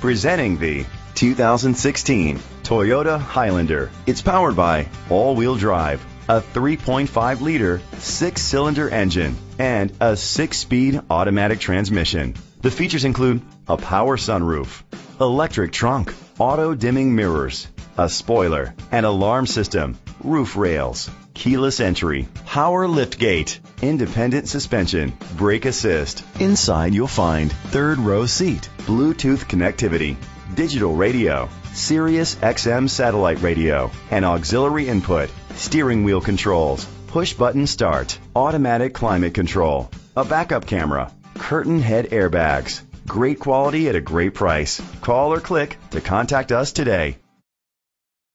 Presenting the 2016 Toyota Highlander. It's powered by all-wheel drive, a 3.5 liter six-cylinder engine, and a six-speed automatic transmission. The features include a power sunroof, electric trunk, auto dimming mirrors, a spoiler, an alarm system, roof rails, keyless entry, power lift gate, independent suspension, brake assist. Inside you'll find third row seat, Bluetooth connectivity, digital radio, Sirius XM satellite radio, and auxiliary input, steering wheel controls, push button start, automatic climate control, a backup camera, curtain head airbags. Great quality at a great price. Call or click to contact us today.